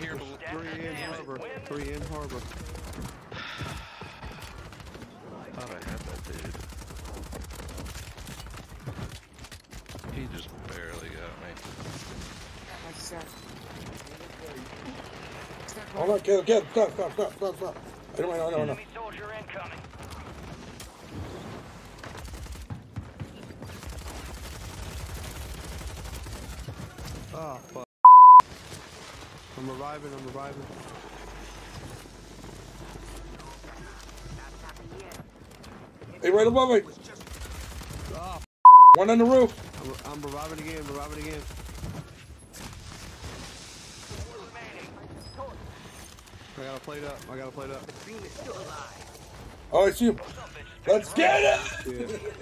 Here, Three in harbor. Three in harbor. thought I had that dude. He just barely got me. Hold on, Caleb, Caleb, stop, stop, stop, stop, stop. I don't know, I don't know. Enemy soldier incoming. Oh, fuck. I'm reviving, I'm reviving. Hey, right above me. Oh, One on the roof. I'm, I'm reviving again, reviving again. I got a plate up, I got a plate up. Oh, I see him. Let's get it! Yeah.